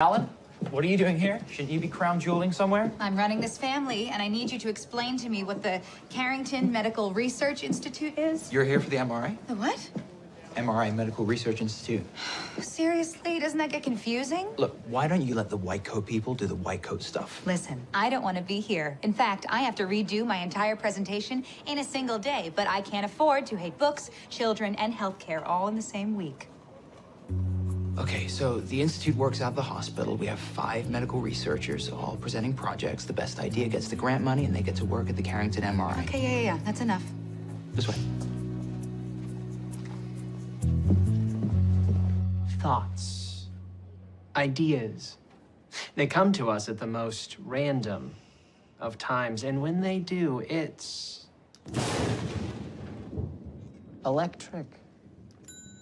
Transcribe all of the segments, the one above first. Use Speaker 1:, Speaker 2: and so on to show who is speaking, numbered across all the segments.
Speaker 1: Adam, what are you doing here? Shouldn't you be crown jeweling somewhere?
Speaker 2: I'm running this family, and I need you to explain to me what the Carrington Medical Research Institute is.
Speaker 1: You're here for the MRI?
Speaker 2: The what?
Speaker 1: MRI Medical Research Institute.
Speaker 2: Seriously, doesn't that get confusing?
Speaker 1: Look, why don't you let the white coat people do the white coat stuff?
Speaker 2: Listen, I don't want to be here. In fact, I have to redo my entire presentation in a single day, but I can't afford to hate books, children, and healthcare all in the same week.
Speaker 1: Okay, so the Institute works out of the hospital. We have five medical researchers all presenting projects. The best idea gets the grant money, and they get to work at the Carrington MRI.
Speaker 2: Okay, yeah, yeah, yeah. That's enough.
Speaker 1: This way.
Speaker 3: thoughts, ideas. They come to us at the most random of times, and when they do, it's electric.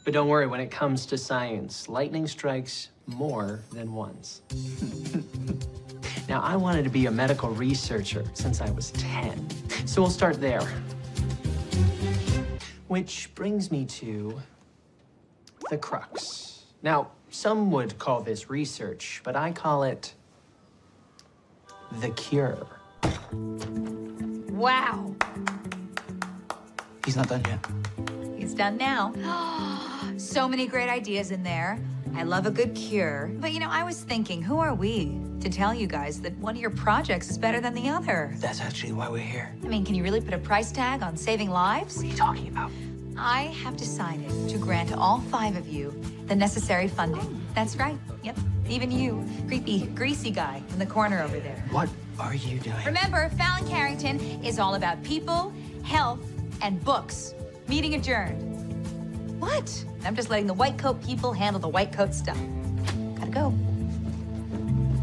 Speaker 3: But don't worry, when it comes to science, lightning strikes more than once. now, I wanted to be a medical researcher since I was 10, so we'll start there. Which brings me to the crux. Now, some would call this research, but I call it the cure.
Speaker 2: Wow.
Speaker 1: He's not done yet.
Speaker 2: He's done now. so many great ideas in there. I love a good cure. But you know, I was thinking, who are we to tell you guys that one of your projects is better than the other?
Speaker 1: That's actually why we're here.
Speaker 2: I mean, can you really put a price tag on saving lives?
Speaker 1: What are you talking about?
Speaker 2: I have decided to grant all five of you the necessary funding. That's right. Yep. Even you, creepy, greasy guy in the corner over there.
Speaker 1: What are you doing?
Speaker 2: Remember, Fallon Carrington is all about people, health, and books. Meeting adjourned. What? I'm just letting the white coat people handle the white coat stuff. Gotta go.